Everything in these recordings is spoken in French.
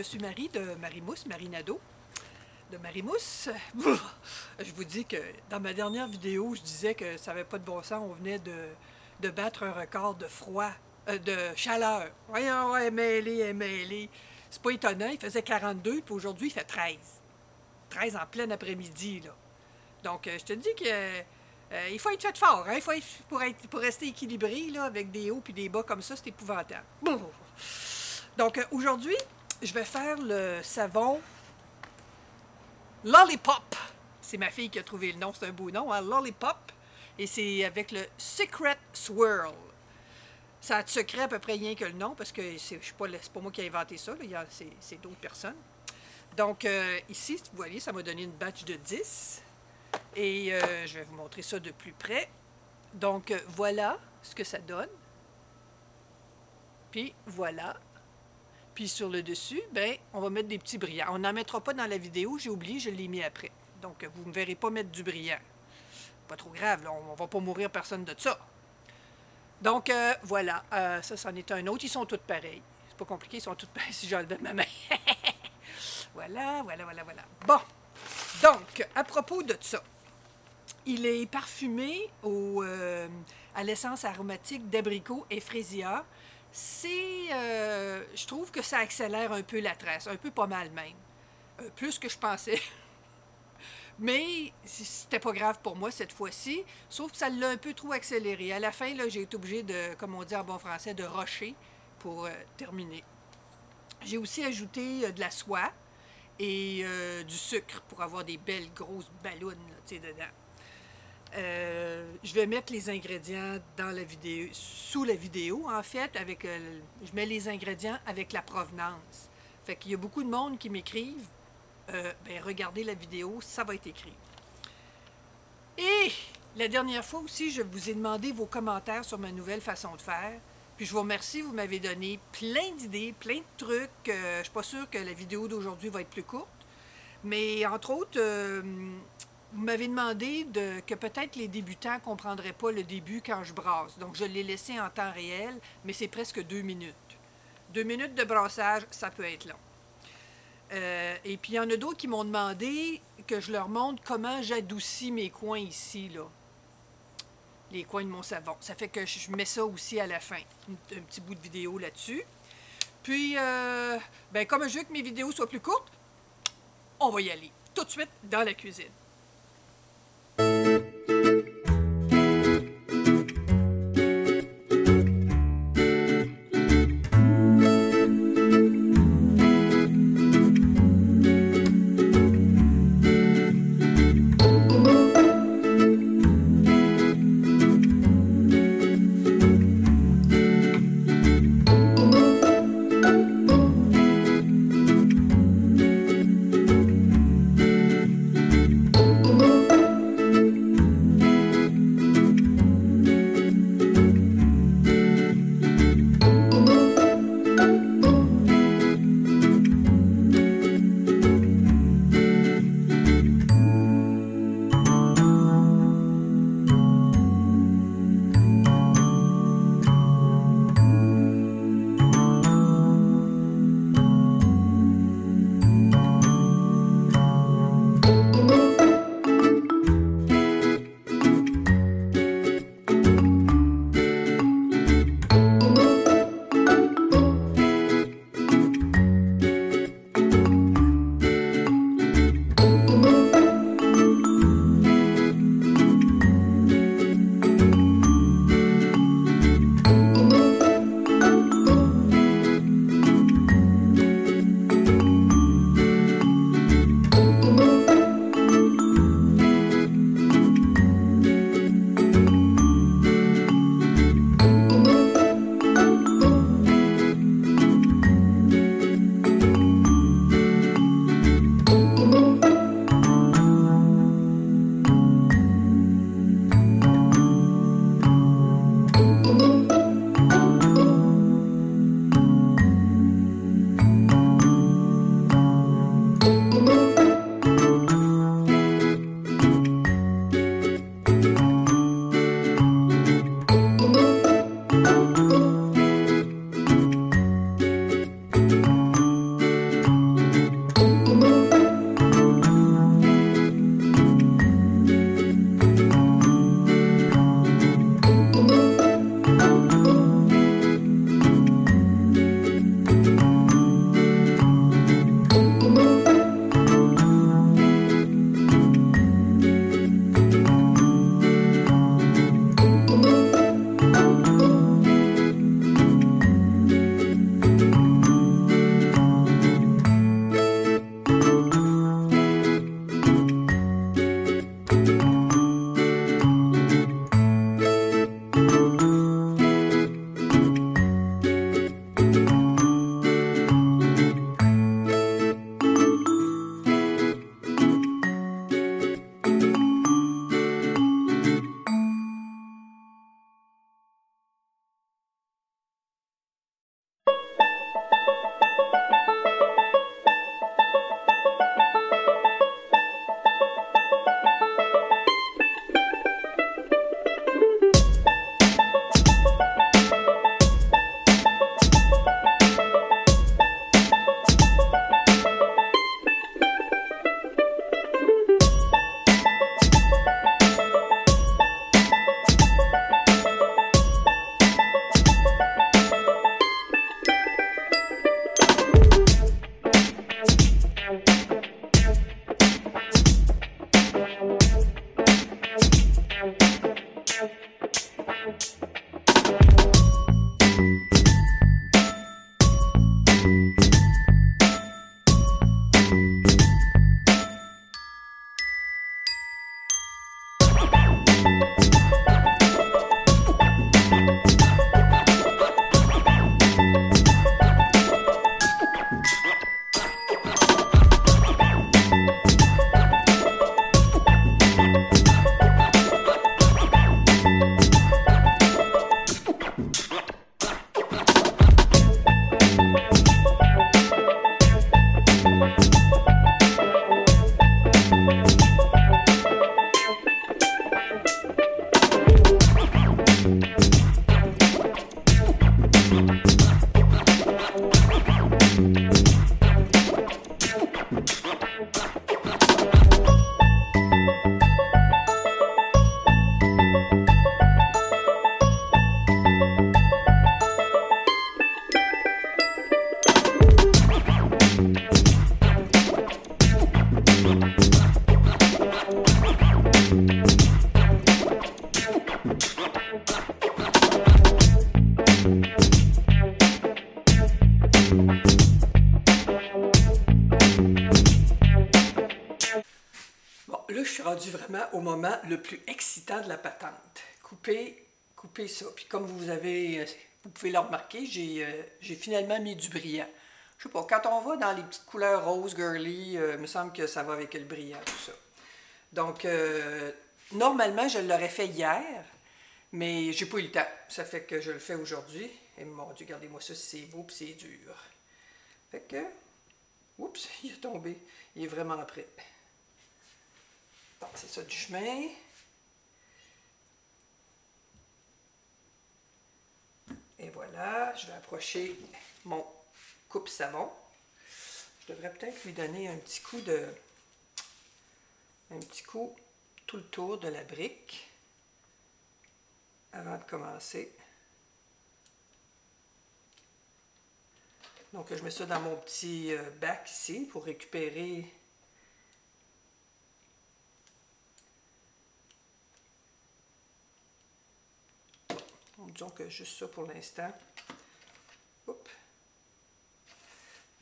je suis Marie de Marimousse, Marinado, de Marimousse. Je vous dis que dans ma dernière vidéo, je disais que ça n'avait pas de bon sens. On venait de, battre un record de froid, euh, de chaleur. Voyons, ouais, mêlé, mêlé. C'est pas étonnant, il faisait 42, puis aujourd'hui, il fait 13. 13 en plein après-midi. Donc, euh, je te dis que euh, il faut être fait fort, hein? Il faut être, pour, être, pour rester équilibré, avec des hauts puis des bas comme ça, c'est épouvantable. Donc, aujourd'hui, je vais faire le savon Lollipop. C'est ma fille qui a trouvé le nom, c'est un beau nom, hein? Lollipop. Et c'est avec le Secret Swirl. Ça a de secret à peu près rien que le nom, parce que c'est pas, pas moi qui ai inventé ça, c'est d'autres personnes. Donc, euh, ici, vous voyez, ça m'a donné une batch de 10. Et euh, je vais vous montrer ça de plus près. Donc, euh, voilà ce que ça donne. Puis, voilà. Puis, sur le dessus, ben, on va mettre des petits brillants. On n'en mettra pas dans la vidéo, j'ai oublié, je l'ai mis après. Donc, vous ne verrez pas mettre du brillant. Pas trop grave, on ne va pas mourir personne de ça. Donc, euh, voilà. ça, c'en est un autre. Ils sont tous pareils. C'est pas compliqué, ils sont tous pareils si j'enlevais ma main. voilà, voilà, voilà, voilà. Bon. Donc, à propos de ça, il est parfumé au, euh, à l'essence aromatique d'abricot et frésia. C'est, euh, je trouve que ça accélère un peu la trace, un peu pas mal même. Euh, plus que je pensais. Mais c'était pas grave pour moi cette fois-ci, sauf que ça l'a un peu trop accéléré. À la fin, j'ai été obligée de, comme on dit en bon français, de rocher pour terminer. J'ai aussi ajouté de la soie, et euh, du sucre pour avoir des belles grosses ballons dedans. Euh, je vais mettre les ingrédients dans la vidéo, sous la vidéo, en fait, avec euh, je mets les ingrédients avec la provenance. Fait qu'il y a beaucoup de monde qui m'écrivent ben, regardez la vidéo, ça va être écrit. Et la dernière fois aussi, je vous ai demandé vos commentaires sur ma nouvelle façon de faire. Puis je vous remercie, vous m'avez donné plein d'idées, plein de trucs. Euh, je ne suis pas sûre que la vidéo d'aujourd'hui va être plus courte. Mais entre autres, euh, vous m'avez demandé de, que peut-être les débutants ne comprendraient pas le début quand je brasse. Donc je l'ai laissé en temps réel, mais c'est presque deux minutes. Deux minutes de brassage, ça peut être long. Euh, et puis il y en a d'autres qui m'ont demandé que je leur montre comment j'adoucis mes coins ici, là les coins de mon savon. Ça fait que je mets ça aussi à la fin, un petit bout de vidéo là-dessus. Puis, euh, ben, comme je veux que mes vidéos soient plus courtes, on va y aller tout de suite dans la cuisine. Maintenant au moment le plus excitant de la patente. Couper, couper ça. Puis comme vous avez, euh, vous pouvez le remarquer, j'ai j'ai finalement mis du brillant. Je sais pas, quand on va dans les petites couleurs rose, girly, il me semble que ça va avec le brillant, tout ça. Donc, normalement, je l'aurais fait hier, mais j'ai pas eu le temps. Ça fait que je le fais aujourd'hui. Et mon Dieu, regardez-moi ça, c'est beau et c'est dur. Fait que, oups, il est tombé. Il est vraiment prêt. C'est ça du chemin. Et voilà, je vais approcher mon coupe-savon. Je devrais peut-être lui donner un petit coup de... un petit coup tout le tour de la brique avant de commencer. Donc, je mets ça dans mon petit euh, bac ici pour récupérer disons que juste ça pour l'instant.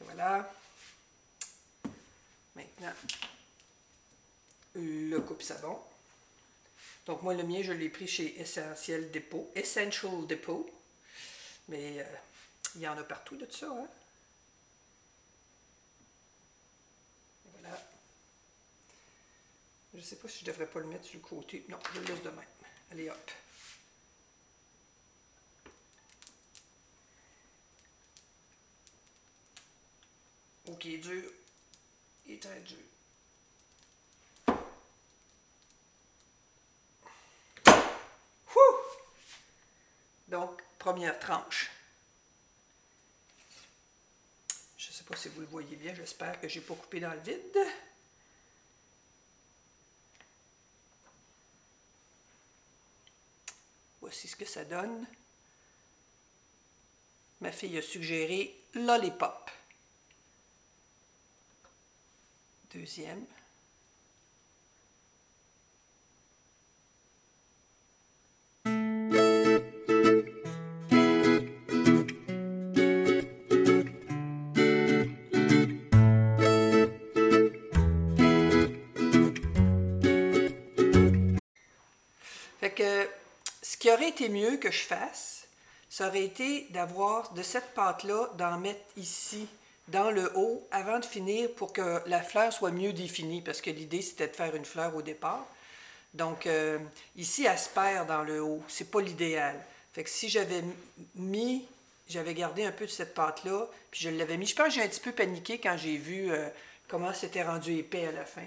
Voilà. Maintenant, le coupe-savon. Donc, moi, le mien, je l'ai pris chez Essentiel Depot, Essential Depot. Mais euh, il y en a partout de ça, hein? Voilà. Je ne sais pas si je devrais pas le mettre sur le côté. Non, je le laisse de même. Allez, hop. Ok, dur. Il est très dur. Donc, première tranche. Je ne sais pas si vous le voyez bien, j'espère que je n'ai pas coupé dans le vide. Voici ce que ça donne. Ma fille a suggéré lollipop. Deuxième. ce qui aurait été mieux que je fasse, ça aurait été d'avoir de cette pâte-là, d'en mettre ici, dans le haut, avant de finir, pour que la fleur soit mieux définie, parce que l'idée, c'était de faire une fleur au départ. Donc, euh, ici, elle se perd dans le haut. C'est pas l'idéal. Fait que si j'avais mis, j'avais gardé un peu de cette pâte-là, puis je l'avais mis. Je pense que j'ai un petit peu paniqué quand j'ai vu euh, comment c'était rendu épais à la fin.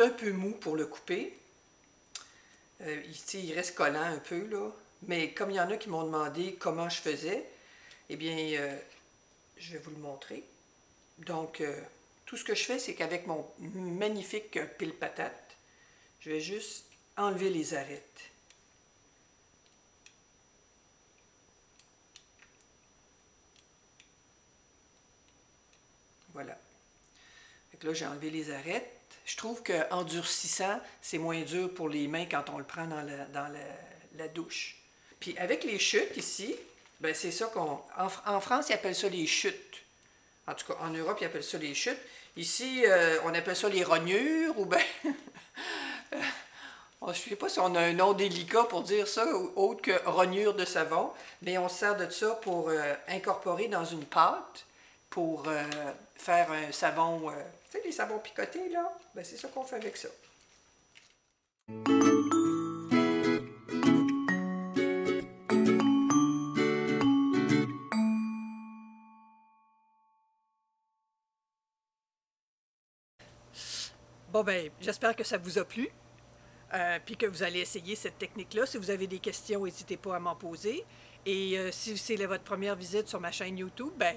Un peu mou pour le couper. Euh, il reste collant un peu, là. Mais comme il y en a qui m'ont demandé comment je faisais, eh bien, euh, je vais vous le montrer. Donc, euh, tout ce que je fais, c'est qu'avec mon magnifique pile patate, je vais juste enlever les arêtes. Voilà. Donc là, j'ai enlevé les arêtes je trouve qu'en durcissant, c'est moins dur pour les mains quand on le prend dans la, douche. Puis avec les chutes ici, ben c'est ça qu'on... En, France, ils appellent ça les chutes. En tout cas, en Europe, ils appellent ça les chutes. Ici, euh, on appelle ça les rognures, ou bien... je ne sais pas si on a un nom délicat pour dire ça, autre que rognure de savon, mais on sert de ça pour euh, incorporer dans une pâte, pour euh, faire un savon les savons picotés, là, ben c'est ça qu'on fait avec ça. Bon ben, j'espère que ça vous a plu, euh, puis que vous allez essayer cette technique-là. Si vous avez des questions, n'hésitez pas à m'en poser. Et euh, si c'est votre première visite sur ma chaîne YouTube, ben,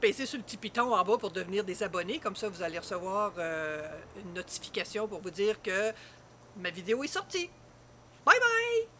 Pèsez sur le petit piton en bas pour devenir des abonnés. Comme ça, vous allez recevoir euh, une notification pour vous dire que ma vidéo est sortie. Bye bye!